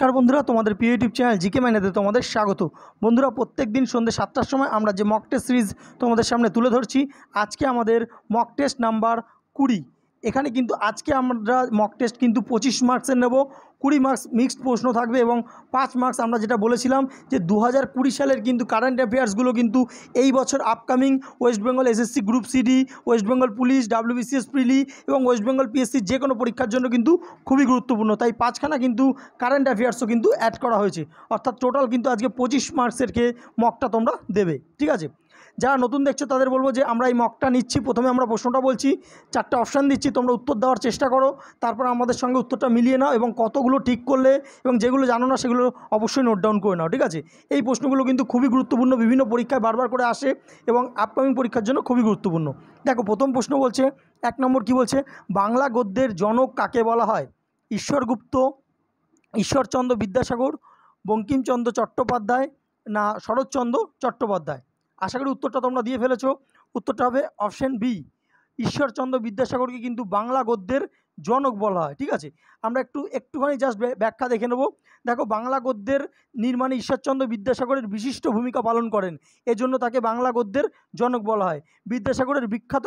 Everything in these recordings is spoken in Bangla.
নমস্কার বন্ধুরা, তোমাদের প্রিয় ইউটিউব চ্যানেল জিকে মাইনাতে তোমাদের স্বাগত। বন্ধুরা প্রত্যেক দিন সন্ধ্যে সাতটার সময় আমরা যে মক টেস্ট সিরিজ তোমাদের সামনে তুলে ধরছি, আজকে আমাদের মক টেস্ট নাম্বার কুড়ি। এখানে কিন্তু আজকে আমরা মক টেস্ট কিন্তু পঁচিশ মার্কসের নেব। কুড়ি মার্কস মিক্সড প্রশ্ন থাকবে এবং পাঁচ মার্কস আমরা যেটা বলেছিলাম যে দু হাজার কুড়ি সালের কিন্তু কারেন্ট অ্যাফেয়ার্সগুলো কিন্তু এই বছর upcoming West Bengal SSC group CD West Bengal police WBCS prelim এবং ওয়েস্ট বেঙ্গল পিএসসি যে কোনো পরীক্ষার জন্য কিন্তু খুবই গুরুত্বপূর্ণ। তাই পাঁচখানা কিন্তু কারেন্ট অ্যাফেয়ার্সও কিন্তু অ্যাড করা হয়েছে। অর্থাৎ টোটাল কিন্তু আজকে পঁচিশ মার্কসের কে মকটা তোমরা দেবে। ঠিক আছে? যারা নতুন দেখছ তাদের বলব যে আমরা এই মকটা নিচ্ছি। প্রথমে আমরা প্রশ্নটা বলছি, চারটে অপশান দিচ্ছি, তোমরা উত্তর দেওয়ার চেষ্টা করো। তারপর আমাদের সঙ্গে উত্তরটা মিলিয়ে নাও এবং কতগুলো ঠিক করলে এবং যেগুলো জানো না সেগুলো অবশ্যই নোট ডাউন করে নাও, ঠিক আছে? এই প্রশ্নগুলো কিন্তু খুবই গুরুত্বপূর্ণ, বিভিন্ন পরীক্ষায় বারবার করে আসে এবং আপকামিং পরীক্ষার জন্য খুবই গুরুত্বপূর্ণ। দেখো, প্রথম প্রশ্ন বলছে, এক নম্বর কি বলছে? বাংলা গদ্যের জনক কাকে বলা হয়? ঈশ্বরগুপ্ত, ঈশ্বরচন্দ্র বিদ্যাসাগর, বঙ্কিমচন্দ্র চট্টোপাধ্যায় না শরৎচন্দ্র চট্টোপাধ্যায়? আশা করি উত্তরটা তোমরা দিয়ে ফেলেছ। উত্তরটা হবে অপশন বি ঈশ্বরচন্দ্র বিদ্যাসাগরকে কিন্তু বাংলা গদ্যের জনক বলা হয়, ঠিক আছে? আমরা একটু, একটুখানি জাস্ট ব্যাখ্যা দেখে নেব। দেখো, বাংলা গদ্যের নির্মাণে ঈশ্বরচন্দ্র বিদ্যাসাগরের বিশিষ্ট ভূমিকা পালন করেন। এজন্য তাকে বাংলা গদ্যের জনক বলা হয়। বিদ্যাসাগরের বিখ্যাত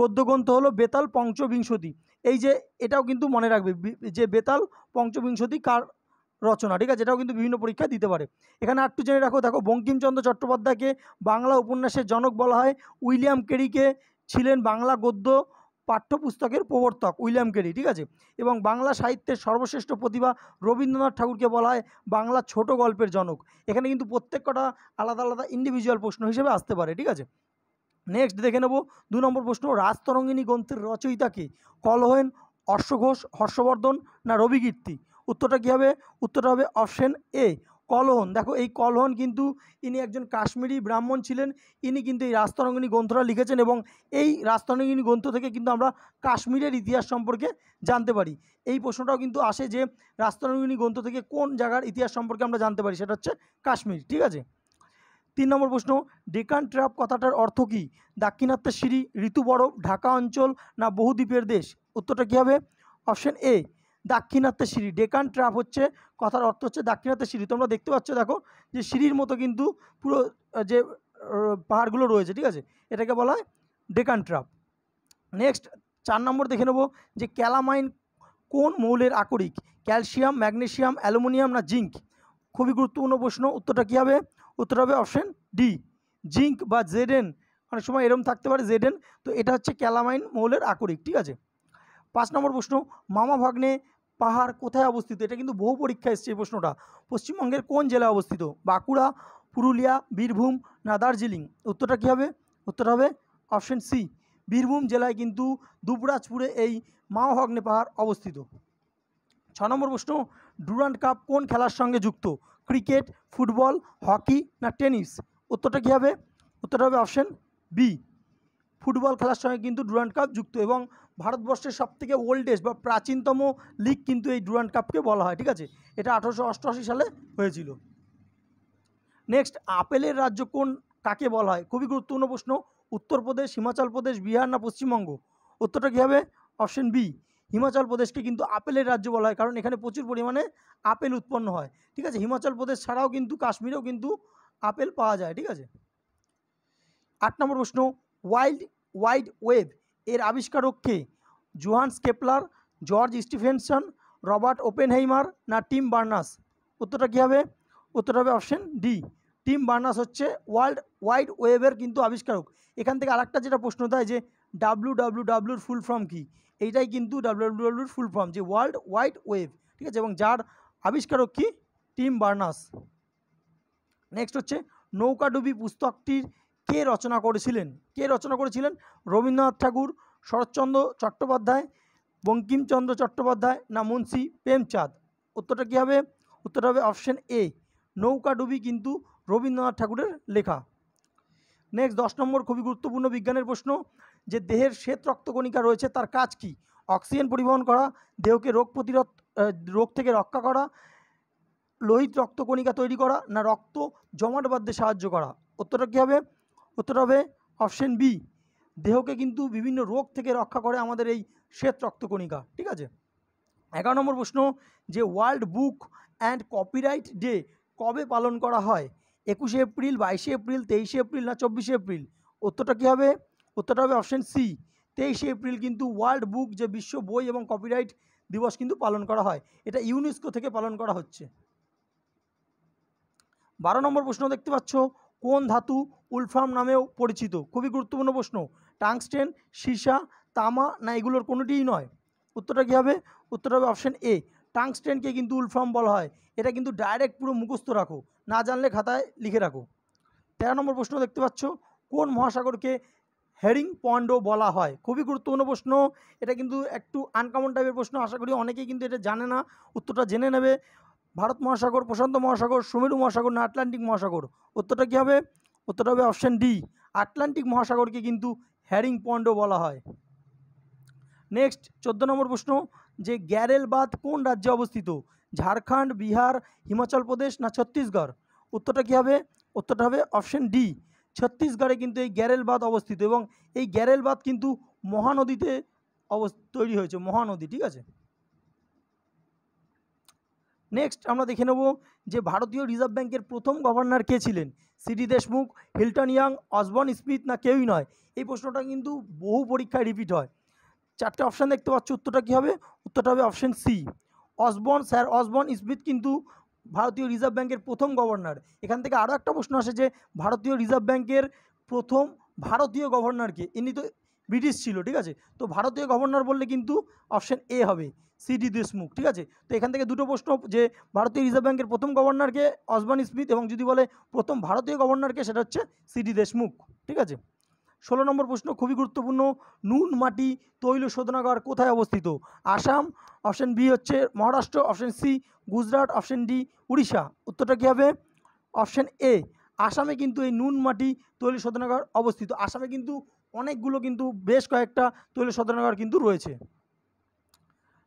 গদ্যগ্রন্থ হলো বেতাল পঞ্চবিংশতি। এই যে, এটাও কিন্তু মনে রাখবে যে বেতাল পঞ্চবিংশতি কার রচনা, ঠিক আছে? এটাও কিন্তু বিভিন্ন পরীক্ষায় দিতে পারে। এখানে আর একটু জেনে রাখো, দেখো, বঙ্কিমচন্দ্র চট্টোপাধ্যায়কে বাংলা উপন্যাসের জনক বলা হয়। উইলিয়াম কেরিকে ছিলেন বাংলা গদ্য পাঠ্যপুস্তকের প্রবর্তক, উইলিয়াম কেরি, ঠিক আছে? এবং বাংলা সাহিত্যের সর্বশ্রেষ্ঠ প্রতিভা রবীন্দ্রনাথ ঠাকুরকে বলা হয় বাংলা ছোট গল্পের জনক। এখানে কিন্তু প্রত্যেক কটা আলাদা আলাদা ইন্ডিভিজুয়াল প্রশ্ন হিসেবে আসতে পারে, ঠিক আছে? নেক্সট দেখে নেব, দু নম্বর প্রশ্ন, রাজতরঙ্গিনী গ্রন্থের রচয়িতাকে কলহেন, অশ্বঘোষ, হর্ষবর্ধন না রবিকীর্তি উত্তরটা কী হবে? উত্তরটা হবে অপশন এ কলহন। দেখো, এই কলহন কিন্তু ইনি একজন কাশ্মীরি ব্রাহ্মণ ছিলেন। ইনি কিন্তু এই রাজতরঙ্গিনী গ্রন্থটা লিখেছেন এবং এই রাজতরঙ্গিনী গ্রন্থ থেকে কিন্তু আমরা কাশ্মীরের ইতিহাস সম্পর্কে জানতে পারি। এই প্রশ্নটাও কিন্তু আসে যে রাজতরঙ্গিনী গ্রন্থ থেকে কোন জায়গার ইতিহাস সম্পর্কে আমরা জানতে পারি, সেটা হচ্ছে কাশ্মীর। ঠিক আছে? তিন নম্বর প্রশ্ন, ডেকান ট্র্যাপ কথাটার অর্থ কী? দাক্ষিণাত্যের সিঁড়ি ঋতু বরফ ঢাকা অঞ্চল না বহুদ্বীপের দেশ? উত্তরটা কী হবে? অপশন এ দাক্ষিণাত্যের সিঁড়ি। ডেকান ট্র্যাপ হচ্ছে, কথার অর্থ হচ্ছে দাক্ষিণাত্যের সিঁড়ি। তোমরা দেখতে পাচ্ছ দেখো যে সিঁড়ির মতো কিন্তু পুরো যে পাহাড়গুলো রয়েছে, ঠিক আছে? এটাকে বলা হয় ডেকান ট্র্যাপ নেক্সট, চার নম্বর দেখে নেব যে ক্যালামাইন কোন মৌলের আকরিক? ক্যালসিয়াম, ম্যাগনেসিয়াম, অ্যালুমিনিয়াম না জিঙ্ক? খুবই গুরুত্বপূর্ণ প্রশ্ন, উত্তরটা কী হবে? উত্তর হবে অপশন ডি। জিঙ্ক বা জেডেন, অনেক সময় এরম থাকতে পারে জেডেন। তো এটা হচ্ছে ক্যালামাইন মৌলের আকরিক, ঠিক আছে? পাঁচ নম্বর প্রশ্ন, মামা ভাগ্নে পাহাড় কোথায় অবস্থিত? এটা কিন্তু বহু পরীক্ষা এসছে এই প্রশ্নটা। পশ্চিমবঙ্গের কোন জেলায় অবস্থিত? বাঁকুড়া, পুরুলিয়া, বীরভূম না দার্জিলিং? উত্তরটা কী হবে? উত্তরটা হবে অপশন সি। বীরভূম জেলায় কিন্তু দুবরাজপুরে এই মামা ভাগ্নে পাহাড় অবস্থিত। ছ নম্বর প্রশ্ন, ডুরান্ড কাপ কোন খেলার সঙ্গে যুক্ত? ক্রিকেট, ফুটবল, হকি না টেনিস? উত্তরটা কী হবে? উত্তরটা হবে অপশন বি। ফুটবল খেলার সঙ্গে কিন্তু ডুরান্ড কাপ যুক্ত এবং ভারতবর্ষের সব সবথেকে ওল্ডেস্ট বা প্রাচীনতম লিগ কিন্তু এই ডুরান্ড কাপকে বলা হয়, ঠিক আছে? এটা আঠারোশো অষ্টআশি সালে হয়েছিল। নেক্সট আপেলের রাজ্য কোন, কাকে বলা হয়? খুবই গুরুত্বপূর্ণ প্রশ্ন। উত্তরপ্রদেশ হিমাচল প্রদেশ, বিহার না পশ্চিমবঙ্গ? উত্তরটা কী হবে? অপশন বি হিমাচল প্রদেশকে কিন্তু আপেলের রাজ্য বলা হয়, কারণ এখানে প্রচুর পরিমাণে আপেল উৎপন্ন হয়, ঠিক আছে? হিমাচল প্রদেশ ছাড়াও কিন্তু কাশ্মীরেও কিন্তু আপেল পাওয়া যায়, ঠিক আছে? আট নম্বর প্রশ্ন ওয়াইল্ড ওয়াইড ওয়েব এর আবিষ্কারক কে? Johannes Kepler, George Stephenson, Robert Oppenheimer না টিম বার্নাস? উত্তরটা কী হবে? উত্তরটা হবে অপশন ডি। টিম বার্নাস হচ্ছে ওয়ার্ল্ড ওয়াইড ওয়েবের কিন্তু আবিষ্কারক। এখান থেকে আরেকটা যেটা প্রশ্ন দেয় যে ডাব্লু ডাব্লু ডাব্লুর ফুল ফর্ম কী? এইটাই কিন্তু ডাব্লু ডাব্লু ডাব্লুর ফুল ফর্ম যে ওয়ার্ল্ড ওয়াইড ওয়েব। ঠিক আছে? এবং যার আবিষ্কারক কি? টিম বার্নাস। নেক্সট হচ্ছে নৌকাডুবি পুস্তকটির কে রচনা করেছিলেন? কে রচনা করেছিলেন? রবীন্দ্রনাথ ঠাকুর, শরৎচন্দ্র চট্টোপাধ্যায়, বঙ্কিমচন্দ্র চট্টোপাধ্যায় না মুন্সি প্রেমচাঁদ? উত্তরটা কী হবে? উত্তরটা হবে অপশন এ। নৌকাডুবি কিন্তু রবীন্দ্রনাথ ঠাকুরের লেখা। নেক্সট দশ নম্বর খুবই গুরুত্বপূর্ণ বিজ্ঞানের প্রশ্ন। যে দেহের শ্বেত রক্তকণিকা রয়েছে, তার কাজ কি? অক্সিজেন পরিবহন করা, দেহকে রোগ প্রতিরোধ রোগ থেকে রক্ষা করা, লোহিত রক্তকণিকা তৈরি করা, না রক্ত জমাট বাঁধতে সাহায্য করা? উত্তরটা কী হবে? উত্তরটা হবে অপশন বি, দেহকে কিন্তু বিভিন্ন রোগ থেকে রক্ষা করে আমাদের এই শ্বেত রক্তকণিকা, ঠিক আছে? এগারো নম্বর প্রশ্ন, যে world book and copyright day কবে পালন করা হয়? একুশে এপ্রিল, বাইশে এপ্রিল, তেইশে এপ্রিল না চব্বিশে এপ্রিল? উত্তরটা কী হবে? উত্তরটা হবে অপশন সি, তেইশে এপ্রিল কিন্তু ওয়ার্ল্ড বুক, যে বিশ্ব বই এবং কপিরাইট দিবস কিন্তু পালন করা হয়। এটা ইউনেস্কো থেকে পালন করা হচ্ছে। বারো নম্বর প্রশ্ন দেখতে পাচ্ছ কোন ধাতু উলফাম নামেও পরিচিত? খুবই গুরুত্বপূর্ণ প্রশ্ন। টাংস্টেন, সীসা, তামা, না এগুলোর কোনোটিই নয়। উত্তরটা কী হবে? উত্তরটা হবে অপশন এ। টাংস্টেনকে কিন্তু উলফাম বলা হয়। এটা কিন্তু ডাইরেক্ট পুরো মুখস্থ রাখো। না জানলে খাতায় লিখে রাখো। তেরো নম্বর প্রশ্ন দেখতে পাচ্ছ। কোন মহাসাগরকে হেরিং পন্ডও বলা হয়? খুবই গুরুত্বপূর্ণ প্রশ্ন। এটা কিন্তু একটু আনকমন টাইপের প্রশ্ন। আশা করি অনেকেই কিন্তু এটা জানে না। উত্তরটা জেনে নেবে। ভারত মহাসাগর, প্রশান্ত মহাসাগর, সুমেরু মহাসাগর না আটলান্টিক মহাসাগর? উত্তরটা কী হবে? উত্তরটা হবে অপশান ডি আটলান্টিক মহাসাগরকে কিন্তু হ্যারিং পন্ডও বলা হয়। নেক্সট চোদ্দ নম্বর প্রশ্ন, যে গ্যারেল বাঁধ কোন রাজ্যে অবস্থিত? ঝাড়খণ্ড, বিহার, হিমাচল প্রদেশ না ছত্তিশগড়? উত্তরটা কী হবে? উত্তরটা হবে অপশন ডি ছত্তিশগড়ে কিন্তু এই গ্যারেল বাঁধ অবস্থিত এবং এই গ্যারেল বাঁধ কিন্তু মহানদীতে অবস তৈরি হয়েছে, মহানদী, ঠিক আছে? নেক্সট আমরা দেখে নেব যে ভারতীয় রিজার্ভ ব্যাংকের প্রথম গভর্নর কে ছিলেন। C D Deshmukh Hilton Young Osborne Smith না কেউই নয়। এই প্রশ্নটা কিন্তু বহু পরীক্ষায় রিপিট হয়। চারটে অপশান দেখতে পাচ্ছ, উত্তরটা কী হবে? উত্তরটা হবে option C Osborne sir Osborne Smith কিন্তু ভারতীয় রিজার্ভ ব্যাংকের প্রথম গভর্নর এখান থেকে আরও একটা প্রশ্ন আসে যে, ভারতীয় রিজার্ভ ব্যাংকের প্রথম ভারতীয় গভর্নরকে ইনি তো ব্রিটিশ ছিল, ঠিক আছে? তো ভারতীয় গভর্নর বললে কিন্তু অপশান এ হবে সিডি দেশমুখ ঠিক আছে? তো এখান থেকে দুটো প্রশ্ন, যে ভারতীয় রিজার্ভ ব্যাংকের প্রথম গভর্নরকে অসবান স্মিথ এবং যদি বলে প্রথম ভারতীয় গভর্নরকে, সেটা হচ্ছে সিডি দেশমুখ ঠিক আছে? ষোলো নম্বর প্রশ্ন, খুবই গুরুত্বপূর্ণ, নুন, মাটি, তৈল, শোধনাগার কোথায় অবস্থিত? আসাম, অপশান বি হচ্ছে Maharashtra, option C Gujarat, option D Orissa, উত্তরটা কী হবে? অপশান এ, আসামে কিন্তু এই নুন, মাটি, তৈল, শোধনাগার অবস্থিত, আসামে কিন্তু অনেকগুলো কিন্তু বেশ কয়েকটা তৈল শোধনাগার কিন্তু রয়েছে।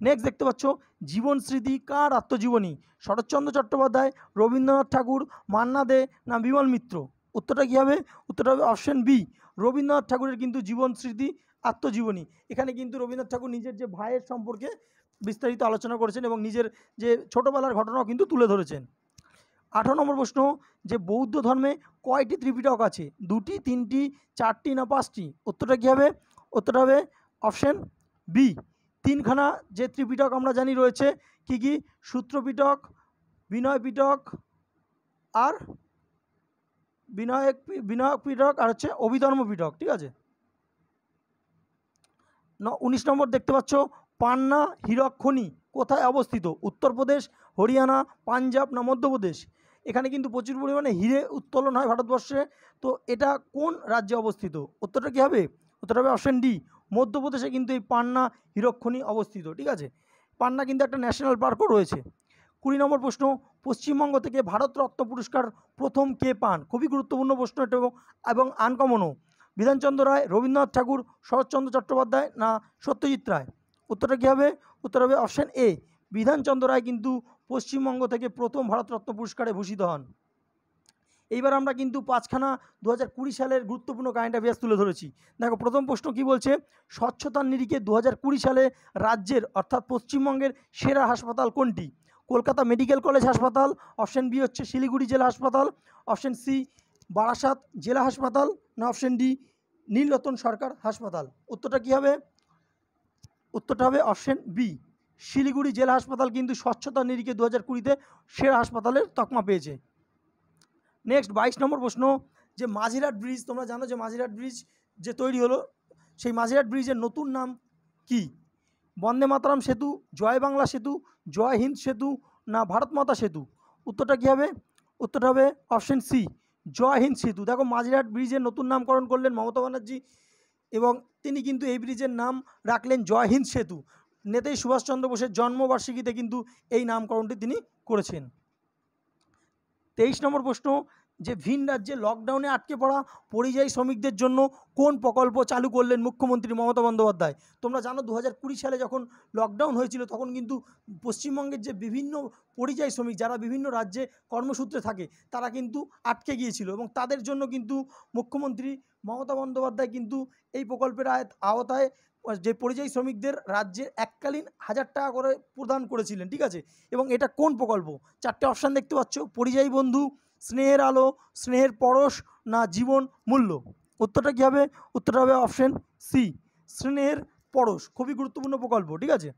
নেক্সট দেখতে পাচ্ছ, জীবন স্মৃতি কার আত্মজীবনী? শরৎচন্দ্র চট্টোপাধ্যায়, রবীন্দ্রনাথ ঠাকুর, মান্না দে না বিমল মিত্র? উত্তরটা কী হবে? উত্তরটা হবে অপশন বি রবীন্দ্রনাথ ঠাকুরের কিন্তু জীবন স্মৃতি আত্মজীবনী। এখানে কিন্তু রবীন্দ্রনাথ ঠাকুর নিজের যে ভাইয়ের সম্পর্কে বিস্তারিত আলোচনা করেছেন এবং নিজের যে ছোটোবেলার ঘটনাও কিন্তু তুলে ধরেছেন। আঠারো নম্বর প্রশ্ন, যে বৌদ্ধ ধর্মে কয়টি ত্রিপিটক আছে? দুটি, তিনটি, চারটি না পাঁচটি? উত্তরটা কী হবে? উত্তরটা হবে অপশন বি তিনখানা যে ত্রিপিটক আমরা জানি রয়েছে, কি কি? সূত্রপিটক বিনয় পিটক আর বিনয়ক বিনয়ক পিটক আর হচ্ছে অভিধর্ম পিটক ঠিক আছে? ন, উনিশ নম্বর দেখতে পাচ্ছ, পান্না, হীরক, খনি কোথায় অবস্থিত? উত্তরপ্রদেশ, হরিয়ানা, পাঞ্জাব না মধ্যপ্রদেশ? এখানে কিন্তু প্রচুর পরিমাণে হিরে উত্তোলন হয় ভারতবর্ষে। তো এটা কোন রাজ্যে অবস্থিত? উত্তরটা কী হবে? উত্তরটা হবে অপশান ডি মধ্যপ্রদেশে কিন্তু এই পান্না হীরক খনি অবস্থিত, ঠিক আছে? পান্না কিন্তু একটা ন্যাশনাল পার্কও রয়েছে। কুড়ি নম্বর প্রশ্ন, পশ্চিমবঙ্গ থেকে ভারতরত্ন পুরস্কার প্রথম কে পান? খুবই গুরুত্বপূর্ণ প্রশ্ন এটা এবং আনকমনও বিধানচন্দ্র রায়, রবীন্দ্রনাথ ঠাকুর, শরৎচন্দ্র চট্টোপাধ্যায় না সত্যজিৎ রায়? উত্তরটা কী হবে? উত্তর হবে অপশান এ বিধানচন্দ্র রায় কিন্তু পশ্চিমবঙ্গ থেকে প্রথম ভারতরত্ন পুরস্কারে ভূষিত হন। এইবার আমরা কিন্তু পাঁচখানা দু হাজার কুড়ি সালের গুরুত্বপূর্ণ কারেন্ট অ্যাফেয়ার্স তুলে ধরেছি। দেখো, প্রথম প্রশ্ন কি বলছে? স্বচ্ছতার নিরিখে দু হাজার কুড়ি সালে রাজ্যের, অর্থাৎ পশ্চিমবঙ্গের সেরা হাসপাতাল কোনটি? কলকাতা মেডিকেল কলেজ হাসপাতাল, অপশন বি হচ্ছে শিলিগুড়ি জেলা হাসপাতাল, অপশন সি বারাসাত জেলা হাসপাতাল, না অপশন ডি নীলরতন সরকার হাসপাতাল। উত্তরটা কী হবে? উত্তরটা হবে অপশন বি। শিলিগুড়ি জেলা হাসপাতাল কিন্তু স্বচ্ছতা নিরিখে দু হাজার কুড়িতে সেরা হাসপাতালের তকমা পেয়েছে। নেক্সট বাইশ নম্বর প্রশ্ন, যে মাঝিরাট ব্রিজ, তোমরা জানো যে মাঝিরহাট ব্রিজ যে তৈরি হলো, সেই মাঝিরাট ব্রিজের নতুন নাম কি? বন্দে মাতরম সেতু, জয় বাংলা সেতু, জয় হিন্দ সেতু না ভারত মাতা সেতু? উত্তরটা কী হবে? উত্তরটা হবে অপশন সি, জয় হিন্দ সেতু। দেখো, মাঝিরহাট ব্রিজের নতুন নামকরণ করলেন মমতা ব্যানার্জি এবং তিনি কিন্তু এই ব্রিজের নাম রাখলেন জয় হিন্দ সেতু। নেতাজি সুভাষচন্দ্র বোসের জন্মবার্ষিকীতে কিন্তু এই নামকরণটি তিনি করেছেন। তেইশ নম্বর প্রশ্ন, যে ভিন রাজ্যে লকডাউনে আটকে পড়া পরিযায়ী শ্রমিকদের জন্য কোন প্রকল্প চালু করলেন মুখ্যমন্ত্রী মমতা বন্দ্যোপাধ্যায়? তোমরা জানো দু হাজার কুড়ি সালে যখন লকডাউন হয়েছিল, তখন কিন্তু পশ্চিমবঙ্গের যে বিভিন্ন পরিযায়ী শ্রমিক, যারা বিভিন্ন রাজ্যে কর্মসূত্রে থাকে, তারা কিন্তু আটকে গিয়েছিল এবং তাদের জন্য কিন্তু মুখ্যমন্ত্রী মমতা বন্দ্যোপাধ্যায় কিন্তু এই প্রকল্পের আওতায় যে পরিযায়ী শ্রমিকদের রাজ্যে এককালীন হাজার টাকা করে প্রদান করেছিলেন, ঠিক আছে? এবং এটা কোন প্রকল্প? চারটে অপশান দেখতে পাচ্ছ, পরিযায়ী বন্ধু, স্নেহের আলো, স্নেহের পরশ না জীবন মূল্য? উত্তরটা কী হবে? উত্তরটা হবে অপশান সি স্নেহের পরশ। খুবই গুরুত্বপূর্ণ প্রকল্প, ঠিক আছে?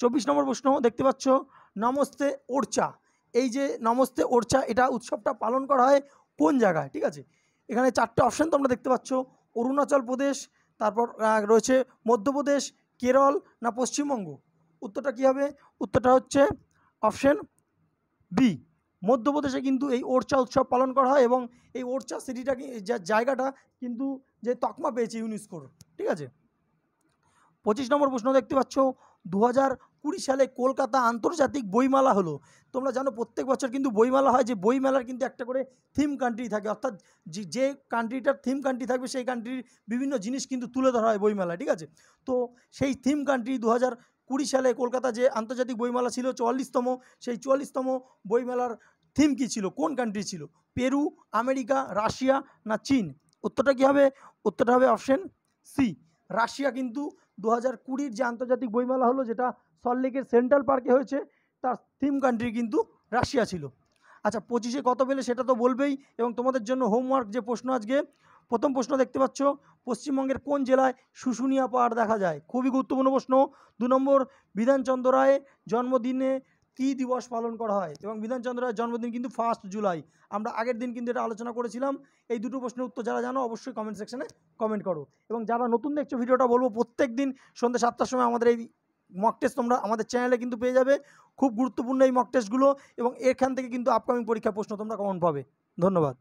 চব্বিশ নম্বর প্রশ্ন দেখতে পাচ্ছ, নমস্তে ওরচা এই যে নমস্তে ওরচা এটা উৎসবটা পালন করা হয় কোন জায়গায়, ঠিক আছে? এখানে চারটে অপশান তোমরা দেখতে পাচ্ছ, অরুণাচল প্রদেশ তারপর রয়েছে মধ্যপ্রদেশ, কেরল না পশ্চিমবঙ্গ? উত্তরটা কী হবে? উত্তরটা হচ্ছে অপশন বি। মধ্যপ্রদেশে কিন্তু এই ওরচা উৎসব পালন করা হয় এবং এই ওরচা সিটিটা জায়গাটা কিন্তু যে তকমা পেয়েছে ইউনেস্কোর, ঠিক আছে? পঁচিশ নম্বর প্রশ্ন দেখতে পাচ্ছ। দু কুড়ি সালে কলকাতা আন্তর্জাতিক বইমেলা হলো। তোমরা জানো প্রত্যেক বছর কিন্তু বইমেলা হয়, যে বইমেলার কিন্তু একটা করে থিম কান্ট্রি থাকে। অর্থাৎ যে কান্ট্রিটার থিম কান্ট্রি থাকবে, সেই কান্ট্রির বিভিন্ন জিনিস কিন্তু তুলে ধরা হয় বইমেলায়, ঠিক আছে? তো সেই থিম কান্ট্রি দু কুড়ি সালে কলকাতা যে আন্তর্জাতিক বইমেলা ছিল, চুয়াল্লিশতম, সেই চুয়াল্লিশতম বইমেলার থিম কী ছিল? কোন কান্ট্রি ছিল? পেরু, আমেরিকা, রাশিয়া না চীন? উত্তরটা কী হবে? উত্তরটা হবে অপশন সি রাশিয়া কিন্তু দু হাজার কুড়ির যে আন্তর্জাতিক বইমেলা হলো, যেটা সল্টলেকের সেন্ট্রাল পার্কে হয়েছে, তার থিম কান্ট্রি কিন্তু রাশিয়া ছিল। আচ্ছা পঁচিশে কত পেলে সেটা তো বলবেই, এবং তোমাদের জন্য হোমওয়ার্ক যে প্রশ্ন আজকে, প্রথম প্রশ্ন দেখতে পাচ্ছ, পশ্চিমবঙ্গের কোন জেলায় শুশুনিয়া পাহাড় দেখা যায়? খুবই গুরুত্বপূর্ণ প্রশ্ন। দু নম্বর, বিধানচন্দ্র রায়ের জন্মদিনে কী দিবস পালন করা হয়? এবং বিধানচন্দ্র রায়ের জন্মদিন কিন্তু ফার্স্ট জুলাই আমরা আগের দিন কিন্তু এটা আলোচনা করেছিলাম। এই দুটো প্রশ্নের উত্তর যারা জানো, অবশ্যই কমেন্ট সেকশনে কমেন্ট করো। এবং যারা নতুন দেখছ ভিডিওটা, বলব প্রত্যেক দিন সন্ধ্যে সাতটার সময় আমাদের এই মক টেস্ট তোমরা আমাদের চ্যানেলে কিন্তু পেয়ে যাবে। খুব গুরুত্বপূর্ণ এই মক টেস্টগুলো এবং এখান থেকে কিন্তু আপকামিং পরীক্ষা প্রশ্ন তোমরা কমন পাবে। ধন্যবাদ।